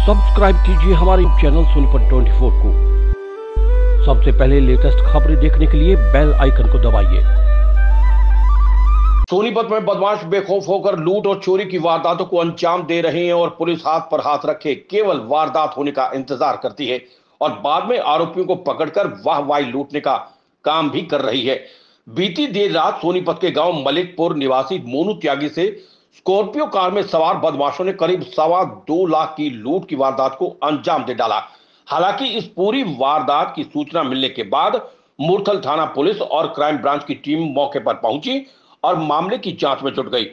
Subscribe कीजिए हमारे channel Sonipat 24 को। सबसे पहले लेटेस्ट खबरें देखने के लिए बेल आइकन को दबाइए। सोनीपत में बदमाश बेखौफ होकर लूट और चोरी की वारदातों को अंजाम दे रहे हैं और पुलिस हाथ पर हाथ रखे केवल वारदात होने का इंतज़ार करती है और बाद में आरोपियों को पकड़कर वाह वाह लूटने का काम भी कर रही है। बीती देर रात सोनीपत के गाँव मलिकपुर निवासी मोनू त्यागी से स्कॉर्पियो कार में सवार बदमाशों ने करीब सवा दो लाख की लूट की वारदात को अंजाम दे डाला। हालाँकि इस पूरी वारदात की सूचना मिलने के बाद मुरथल थाना पुलिस और क्राइम ब्रांच की टीम मौके पर पहुँची और मामले की जाँच में जुट गई।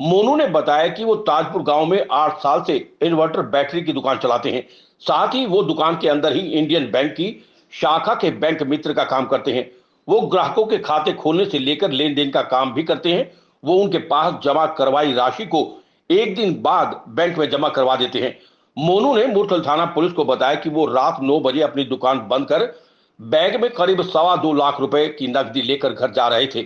मोनू ने बताया कि वो ताजपुर गाँव में आठ साल से इन्वर्टर बैटरी की दुकान चलाते हैं। साथ ही वो दुकान के अंदर ही इंडियन बैंक की शाखा के बैंक मित्र का काम करते हैं। वो ग्राहकों के खाते खोलने से लेकर लेन देन का काम भी करते हैं वो उनके पास जमा करवाई राशि को एक दिन बाद बैंक में जमा करवा देते हैं। मोनू ने मुरथल थाना पुलिस को बताया कि वो रात नौ बजे अपनी दुकान बंद कर बैग में करीब सवा दो लाख रुपए की नकदी लेकर घर जा रहे थे।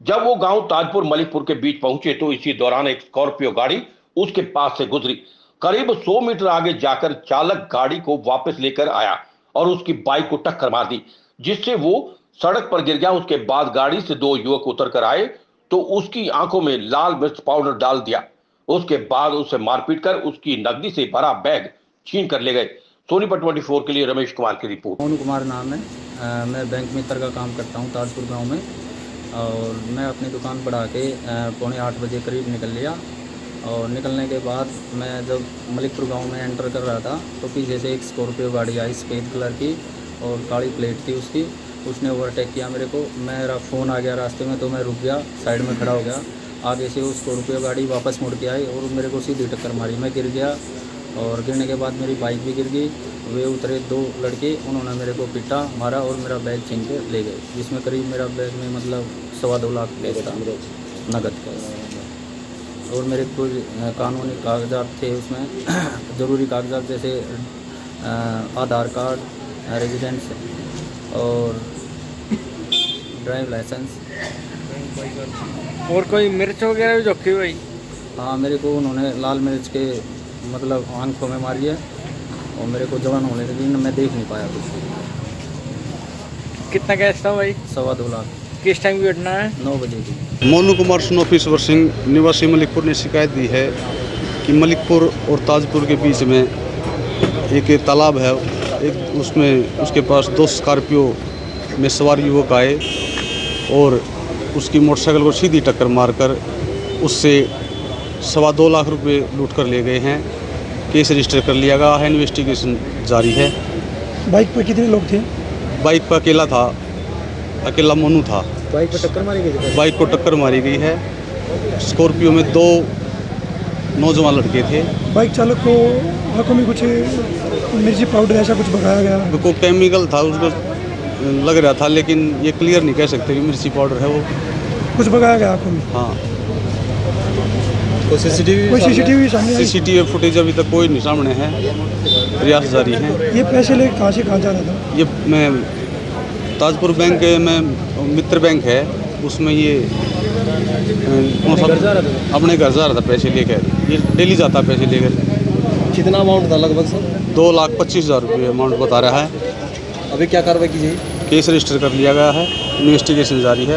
जब वो गाँव ताजपुर मलिकपुर के बीच पहुँचे तो इसी दौरान एक स्कॉर्पियो गाड़ी उसके पास से गुजरी। करीब 100 मीटर आगे जाकर चालक गाड़ी को वापस लेकर आया और उसकी बाइक को टक्कर मार दी, जिससे वो सड़क पर गिर गया। उसके बाद गाड़ी से दो युवक उतर कर आए तो उसकी आँखों में लाल मिर्च पाउडर डाल दिया। उसके बाद उसे मारपीट कर उसकी नकदी से भरा बैग छीन कर ले गए। सोनीपत 24 के लिए रमेश कुमार की रिपोर्ट। मोनू कुमार नाम है। अ, मैं बैंक मित्र का काम करता हूँ ताजपुर गाँव में। और मैं अपनी दुकान बढ़ा के पौने आठ बजे करीब निकल लिया। और निकलने के बाद मैं जब मलिकपुर गाँव में एंटर कर रहा था तो पीछे से एक स्कॉर्पियो गाड़ी आई सफ़ेद कलर की और काली प्लेट थी उसकी। उसने ओवरटेक किया मेरे को। मेरा फ़ोन आ गया रास्ते में तो मैं रुक गया साइड में खड़ा हो गया। आगे से वो स्कॉर्पियो गाड़ी वापस मुड़ के आई और मेरे को सीधी टक्कर मारी। मैं गिर गया और गिरने के बाद मेरी बाइक भी गिर गई। वे उतरे दो लड़के, उन्होंने मेरे को पीटा, मारा और मेरा बैग छीन के ले गए, जिसमें करीब मेरा बैग में मतलब सवा दो लाख कैश था, नगद का। और मेरे कुछ कानूनी कागजात थे उसमें। ज़रूरी कागजात जैसे आधार कार्ड रेजिडेंस और ड्राइव लाइसेंस। और कोई मिर्च वगैरह भी जोखी भाई हाँ मेरे को उन्होंने लाल मिर्च के मतलब आँखों में मारी है और मेरे को जलन होने लगी मैं देख नहीं पाया कुछ कितना कैश था भाई? सवा दो लाख। किस टाइम की घटना है? नौ बजे की। मोनू कुमार स्नोफिश्वर सिंह निवासी मलिकपुर ने शिकायत दी है कि मलिकपुर और ताजपुर के बीच में एक तालाब है एक उसमें उसके पास दो स्कॉर्पियो में सवार युवक आए और उसकी मोटरसाइकिल को सीधी टक्कर मारकर उससे सवा दो लाख रुपए लूट कर ले गए हैं। केस रजिस्टर कर लिया गया है इन्वेस्टिगेशन जारी है। बाइक पे कितने लोग थे? बाइक पर अकेला था अकेला मोनू था। बाइक पर टक्कर मारी गई बाइक को टक्कर मारी गई है। स्कॉर्पियो में दो नौजवान लड़के थे। बाइक चालक को आँखों में कुछ मिर्ची पाउडर ऐसा कुछ भगाया गया? को केमिकल था उसको लग रहा था लेकिन ये क्लियर नहीं कह सकते कि मिर्ची पाउडर है वो। कुछ बताया गया आपको? हाँ। कोई सीसीटीवी सामने आई सीसीटीवी फुटेज अभी तक कोई नहीं सामने है। प्रयास जारी है। ये पैसे लेके कहाँ से कहाँ जा रहा था? ये मैं ताजपुर बैंक में मित्र बैंक है उसमें ये कौन सा अपने घर जा रहा था पैसे लेकर। ये डेली जाता है पैसे लेकर। कितना अमाउंट था लगभग सर? दो लाख पच्चीस हज़ार रुपये अमाउंट बता रहा है। अभी क्या कार्रवाई की जाएगी? केस रजिस्टर कर लिया गया है इन्वेस्टिगेशन जारी है।